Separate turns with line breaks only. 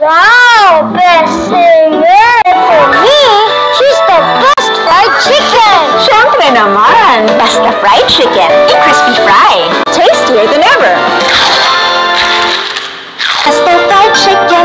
Wow, best singer! For me, she's the best fried chicken!
Siyempre naman, basta fried chicken, a crispy fry. Tastier than ever.
Best fried chicken,